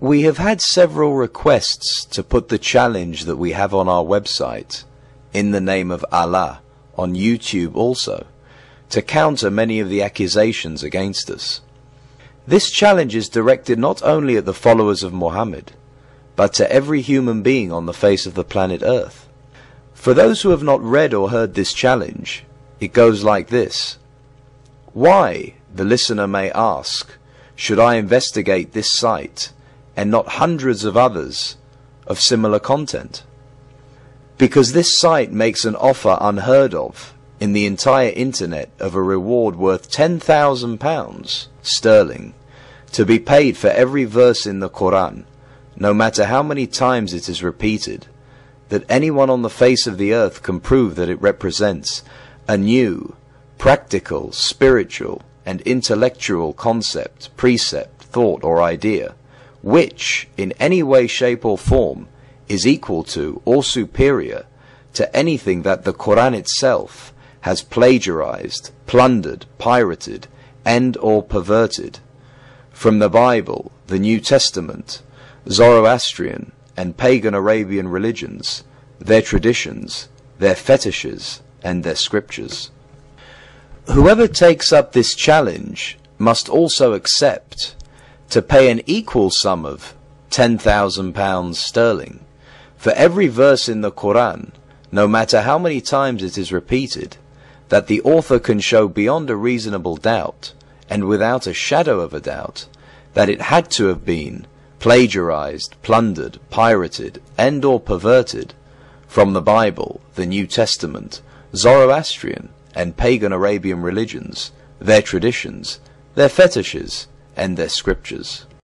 We have had several requests to put the challenge that we have on our website, in the name of Allah, on YouTube also, to counter many of the accusations against us. This challenge is directed not only at the followers of Muhammad, but to every human being on the face of the planet Earth. For those who have not read or heard this challenge, it goes like this. Why, the listener may ask, should I investigate this site and not hundreds of others of similar content? Because this site makes an offer unheard of in the entire internet of a reward worth £10,000 sterling to be paid for every verse in the Quran, no matter how many times it is repeated, that anyone on the face of the earth can prove that it represents a new, practical, spiritual, and intellectual concept, precept, thought, or idea, which, in any way, shape, or form, is equal to or superior to anything that the Quran itself has plagiarized, plundered, pirated, and or perverted. From the Bible, the New Testament, Zoroastrian and pagan Arabian religions, their traditions, their fetishes, and their scriptures. Whoever takes up this challenge must also accept to pay an equal sum of £10,000 sterling for every verse in the Quran, no matter how many times it is repeated, that the author can show beyond a reasonable doubt, and without a shadow of a doubt, that it had to have been plagiarized, plundered, pirated, and or perverted from the Bible, the New Testament, Zoroastrian and pagan Arabian religions, their traditions, their fetishes, and their scriptures.